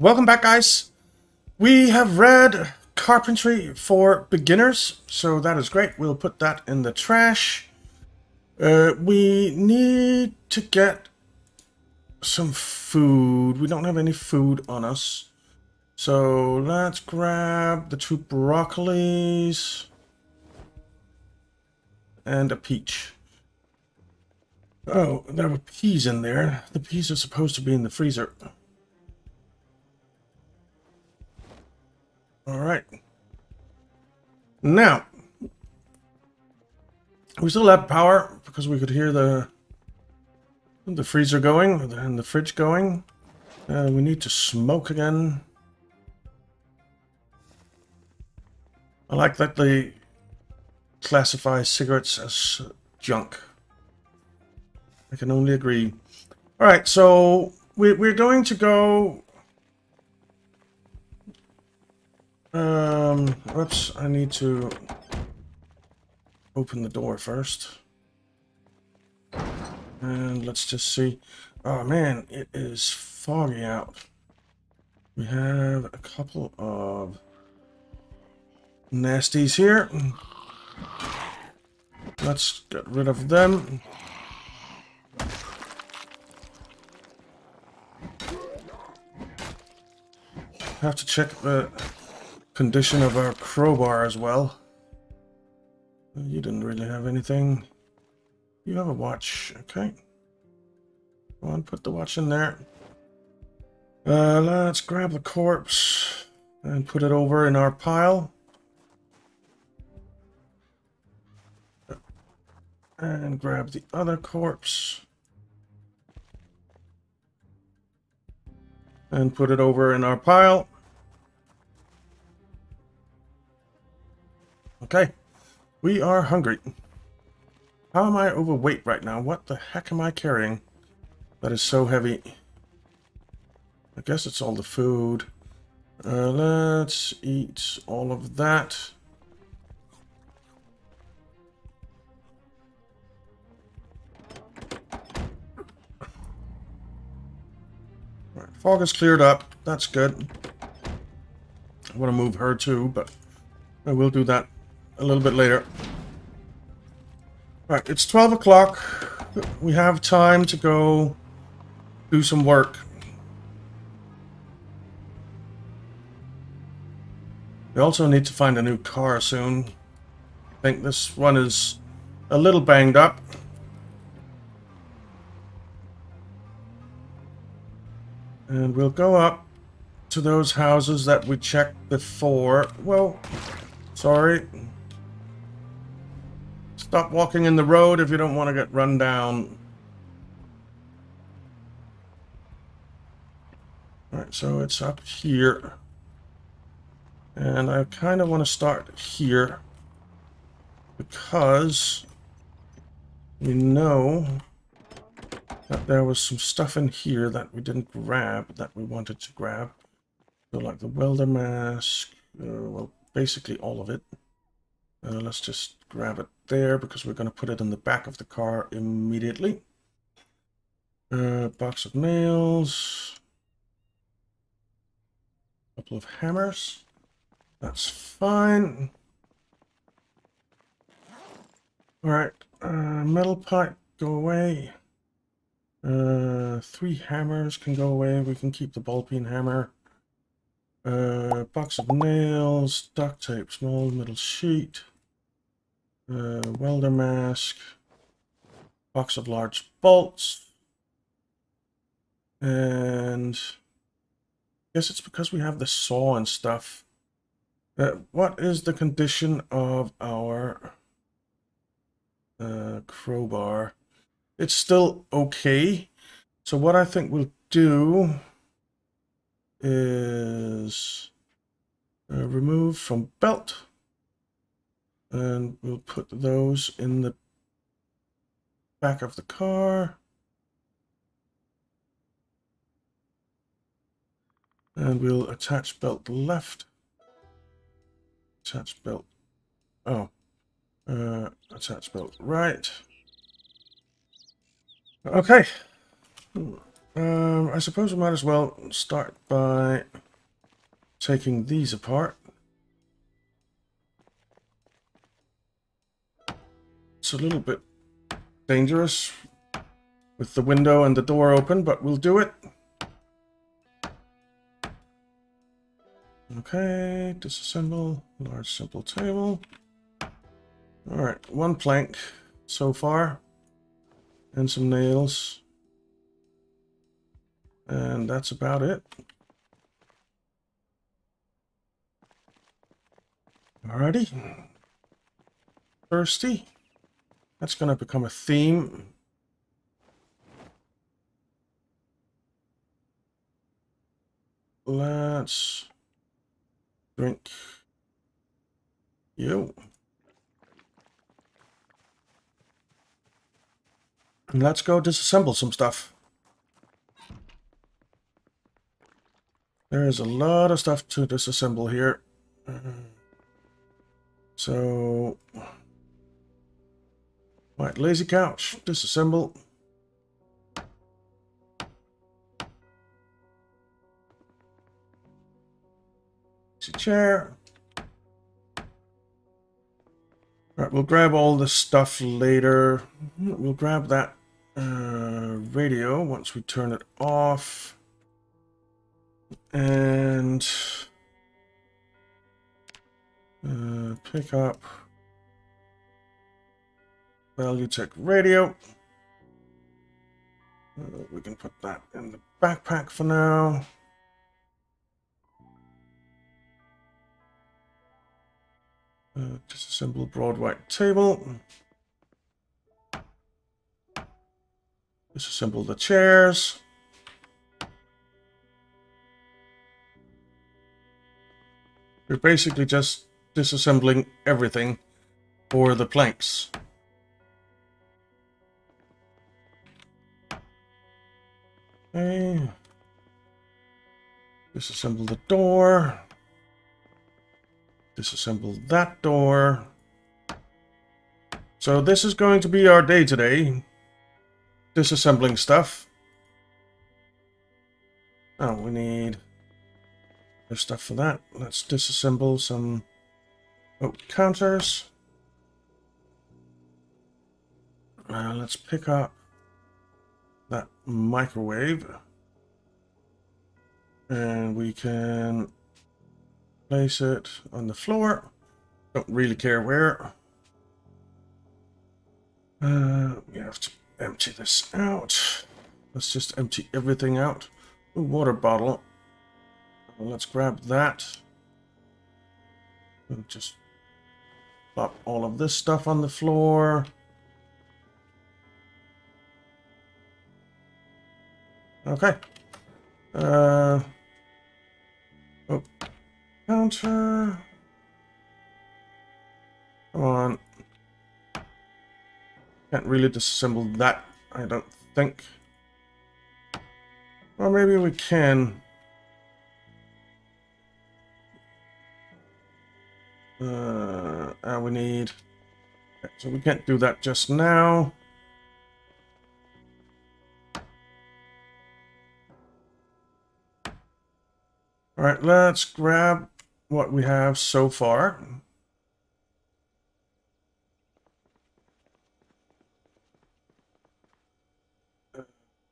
Welcome back, guys. We have read Carpentry for Beginners, so that is great. We'll put that in the trash. Uh, we need to get some food. We don't have any food on us. So let's grab the two broccolis and a peach. Oh, there were peas in there. The peas are supposed to be in the freezer. All right. Now, we still have power because we could hear the the freezer going and the fridge going. Uh, we need to smoke again. I like that they classify cigarettes as junk. I can only agree. All right, so we, we're going to go Um, whoops, I need to open the door first. And let's just see. Oh man, it is foggy out. We have a couple of nasties here. Let's get rid of them. Have to check the condition of our crowbar as well. You didn't really have anything. You have a watch, okay. Go on, put the watch in there. Uh, let's grab the corpse and put it over in our pile. And grab the other corpse. And put it over in our pile. Okay. We are hungry. How am I overweight right now? What the heck am I carrying that is so heavy? I guess it's all the food. Uh, let's eat all of that. Right, fog is cleared up. That's good. I want to move her too, but I will do that a little bit later. Right, it's 12 o'clock. We have time to go do some work. We also need to find a new car soon. I think this one is a little banged up. And we'll go up to those houses that we checked before. Well, sorry. Stop walking in the road if you don't want to get run down. Alright, so it's up here. And I kind of want to start here. Because we know that there was some stuff in here that we didn't grab that we wanted to grab. So like the welder mask, uh, well, basically all of it. Uh, let's just grab it there because we're going to put it in the back of the car immediately. Uh, box of nails. Couple of hammers. That's fine. Alright, uh, metal pipe, go away. Uh, three hammers can go away. We can keep the ball peen hammer. Uh, box of nails, duct tape, small metal sheet. Uh, welder mask. Box of large bolts. And I guess it's because we have the saw and stuff. Uh, what is the condition of our uh, crowbar? It's still okay. So what I think we'll do is uh, remove from belt and we'll put those in the back of the car. And we'll attach belt left. Attach belt. Oh. Uh, attach belt right. Okay. Um, I suppose we might as well start by taking these apart. It's a little bit dangerous with the window and the door open, but we'll do it. Okay, disassemble, large simple table. Alright, one plank so far. And some nails. And that's about it. Alrighty. Thirsty. That's going to become a theme. Let's drink you. And let's go disassemble some stuff. There's a lot of stuff to disassemble here. Uh, so, right, lazy couch, disassemble. Easy chair. Right, we'll grab all the stuff later. We'll grab that uh, radio once we turn it off. And uh, pick up Valuetech radio. Uh, we can put that in the backpack for now. Uh, disassemble broad white table. Disassemble the chairs. We're basically just disassembling everything for the planks. Okay. Disassemble the door. Disassemble that door. So this is going to be our day today. Disassembling stuff. Oh, we need there's stuff for that. Let's disassemble some oh, counters. Uh, let's pick up that microwave. And we can place it on the floor. Don't really care where. Uh, we have to empty this out. Let's just empty everything out. Ooh, water bottle. Let's grab that. And just plop all of this stuff on the floor. Okay. Uh, oh, counter. Come on. Can't really disassemble that, I don't think. Or maybe we can. Uh, and we need... So we can't do that just now. Alright, let's grab what we have so far.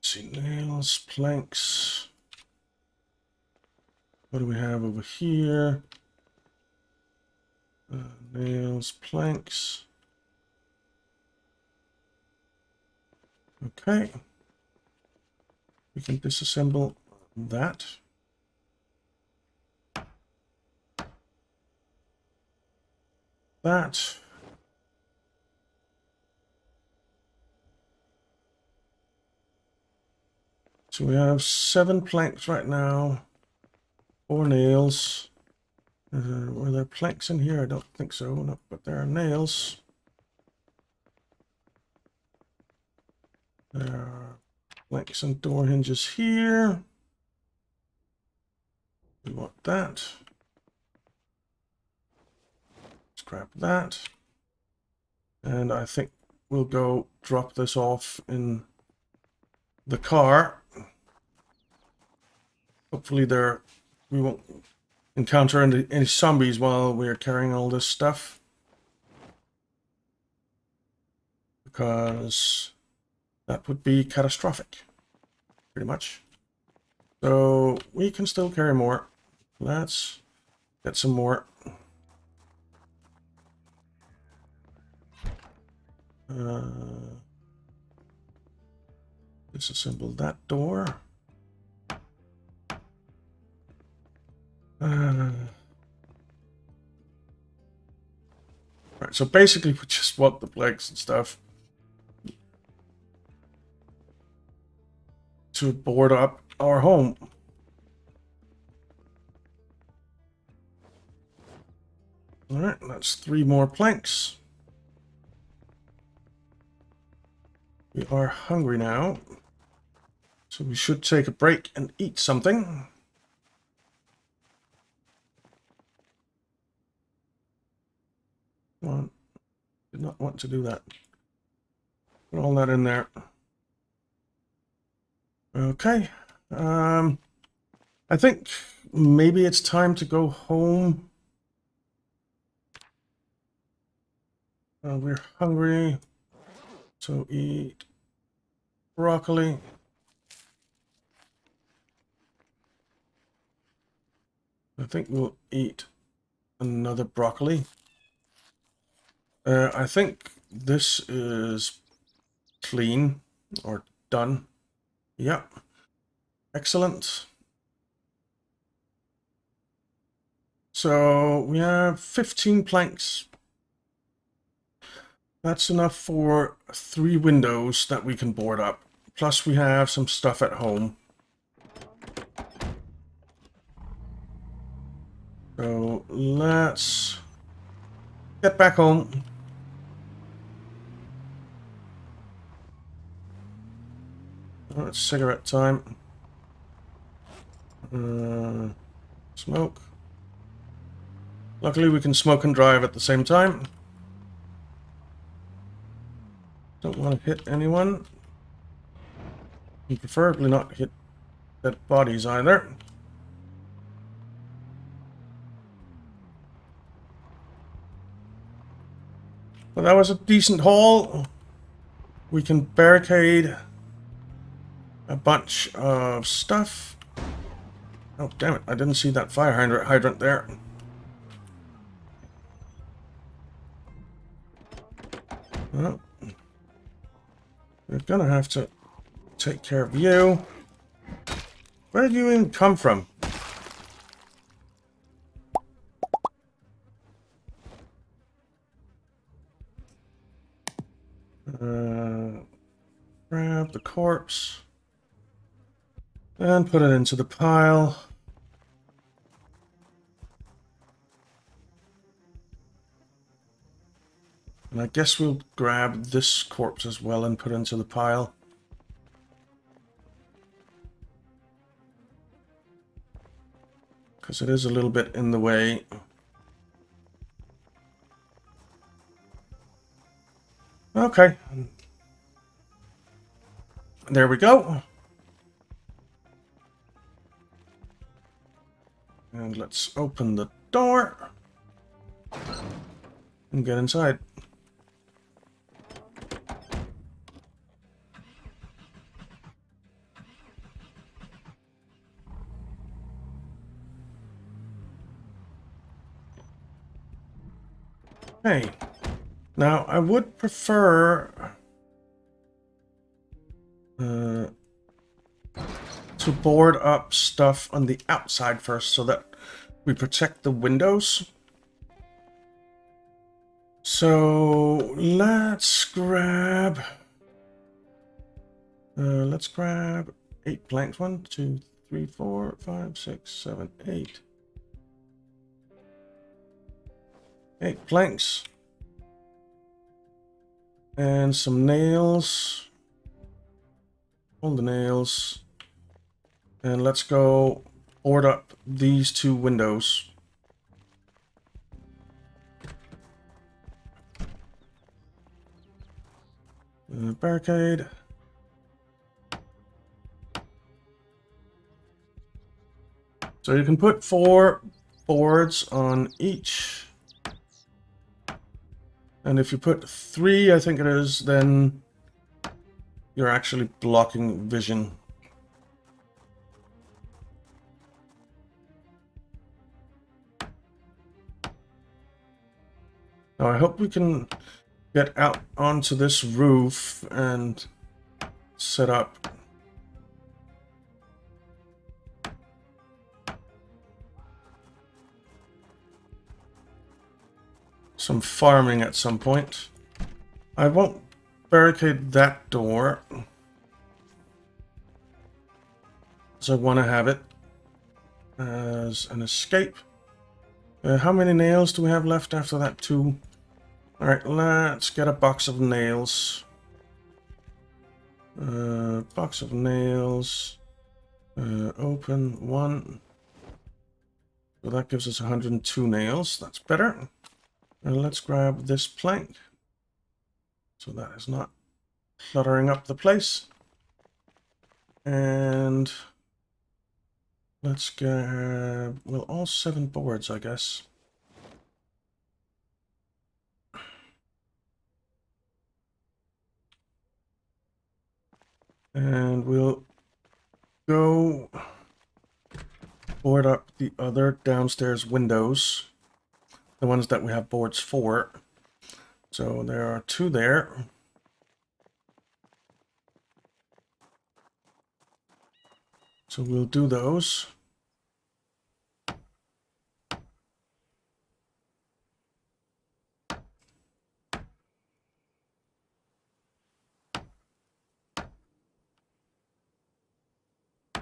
see, nails, planks. What do we have over here? Uh, nails, planks. Okay. We can disassemble that. That. So we have seven planks right now. Four nails. Uh, were there planks in here? I don't think so, no, but there are nails. There are planks and door hinges here. We want that. Scrap that. And I think we'll go drop this off in the car. Hopefully there we won't encounter any, any zombies while we're carrying all this stuff. Because that would be catastrophic, pretty much. So we can still carry more. Let's get some more. Uh, disassemble that door. Uh, right, so basically we just want the plagues and stuff to board up our home. Alright, that's three more planks. We are hungry now. So we should take a break and eat something. Well, did not want to do that. Put all that in there. Okay. Um, I think maybe it's time to go home. Uh, we're hungry. So eat broccoli. I think we'll eat another broccoli. Uh, I think this is clean or done. Yep. Excellent. So we have 15 planks. That's enough for three windows that we can board up. Plus we have some stuff at home. So let's get back home. Oh, it's cigarette time. Uh, smoke. Luckily we can smoke and drive at the same time. Don't want to hit anyone. And preferably not hit dead bodies either. But that was a decent haul. We can barricade a bunch of stuff. Oh, damn it. I didn't see that fire hydrant there. Oh. We're gonna have to take care of you. Where did you even come from? Uh, grab the corpse. And put it into the pile. And I guess we'll grab this corpse as well and put it into the pile. Because it is a little bit in the way. Okay. There we go. And let's open the door and get inside. Now I would prefer uh, to board up stuff on the outside first so that we protect the windows. So let's grab, uh, let's grab eight planks. One, two, three, four, five, six, seven, eight. Eight planks. And some nails. On the nails. And let's go board up these two windows. Uh, barricade. So you can put four boards on each. And if you put three, I think it is, then you're actually blocking vision. Now I hope we can get out onto this roof and set up some farming at some point. I won't barricade that door. So I want to have it as an escape. Uh, how many nails do we have left after that? Two. Alright, let's get a box of nails. Uh, box of nails. Uh, open one. So that gives us 102 nails. That's better. And let's grab this plank. So that is not cluttering up the place. And let's grab, well, all seven boards, I guess. And we'll go board up the other downstairs windows the ones that we have boards for. So there are two there. So we'll do those.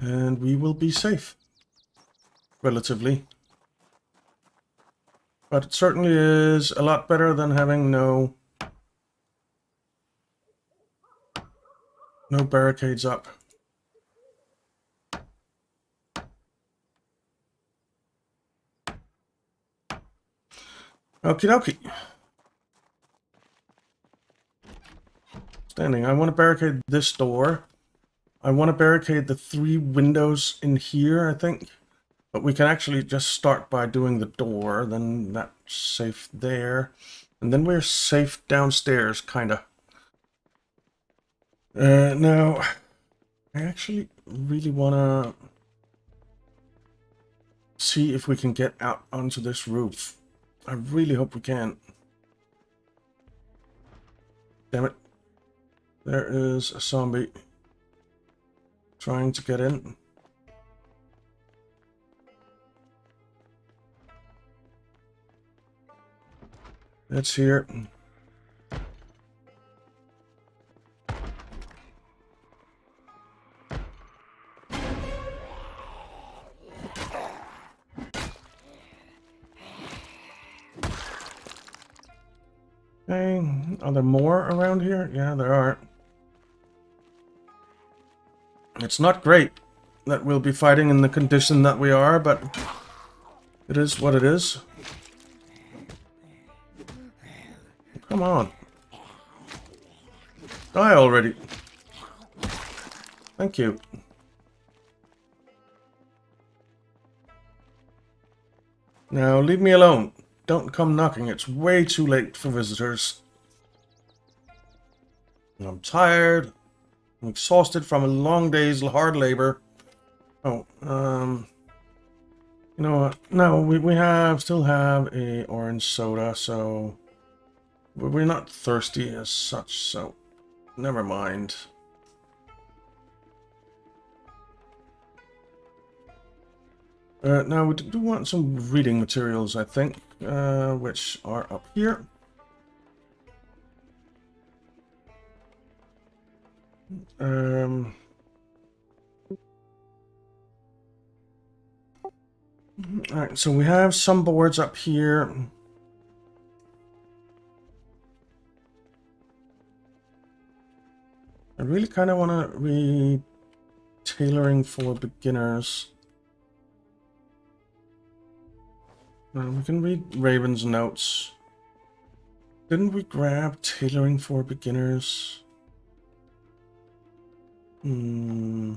And we will be safe. Relatively. But it certainly is a lot better than having no no barricades up. Okie dokie. Standing. I want to barricade this door. I want to barricade the three windows in here, I think. But we can actually just start by doing the door, then that's safe there. And then we're safe downstairs, kind of. Uh, now, I actually really want to see if we can get out onto this roof. I really hope we can. Damn it. There is a zombie trying to get in. That's here. Okay, are there more around here? Yeah, there are. It's not great that we'll be fighting in the condition that we are, but it is what it is. Come on. Die already. Thank you. Now, leave me alone. Don't come knocking. It's way too late for visitors. I'm tired. I'm exhausted from a long day's hard labor. Oh, um... You know what? No, we, we have, still have a orange soda, so... We're not thirsty as such, so never mind. Uh, now, we do want some reading materials, I think, uh, which are up here. Um... Alright, so we have some boards up here. I really kind of want to read tailoring for beginners. Uh, we can read Raven's notes. Didn't we grab tailoring for beginners? Hmm.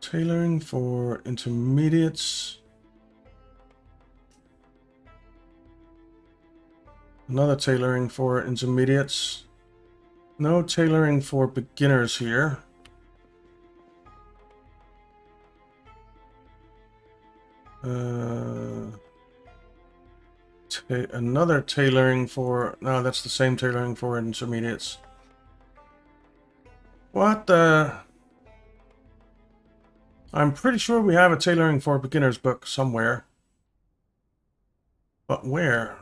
Tailoring for intermediates. Another tailoring for intermediates. No tailoring for beginners here. Uh, ta another tailoring for... No, that's the same tailoring for intermediates. What the... I'm pretty sure we have a tailoring for beginners book somewhere. But where?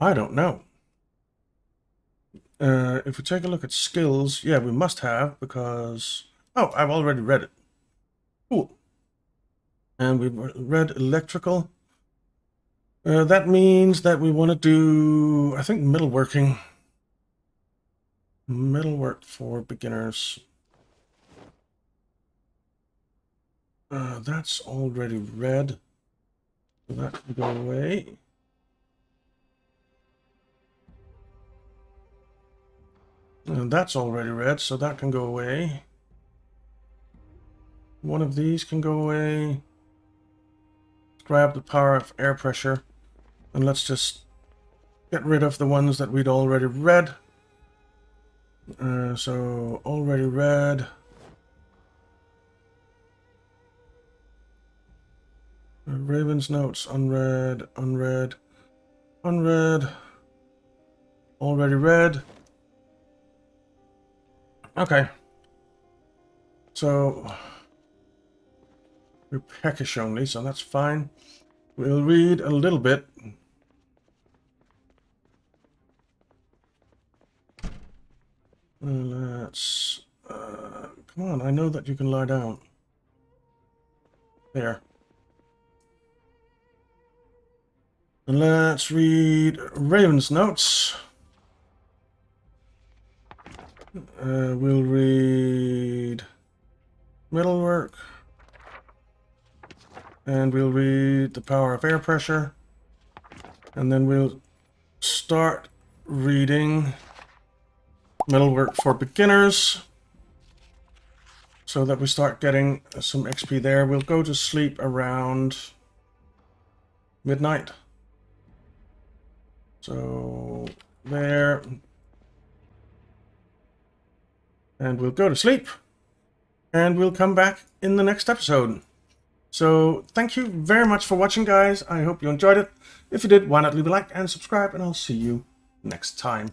I don't know. Uh, if we take a look at skills, yeah, we must have because... Oh, I've already read it. Cool. And we've read electrical. Uh, that means that we want to do, I think, metalworking. Metalwork for beginners. Uh, that's already read. So that can go away. And that's already read, so that can go away. One of these can go away. Grab the power of air pressure. And let's just get rid of the ones that we'd already read. Uh, so, already read. Uh, Raven's notes, unread, unread, unread, already read. Okay. So, we're peckish only, so that's fine. We'll read a little bit Let's... Uh, come on, I know that you can lie down. There. Let's read Raven's notes. Uh, we'll read metalwork. And we'll read the power of air pressure. And then we'll start reading metalwork for beginners so that we start getting some XP there. We'll go to sleep around midnight. So there. And we'll go to sleep. And we'll come back in the next episode. So thank you very much for watching, guys. I hope you enjoyed it. If you did, why not leave a like and subscribe, and I'll see you next time.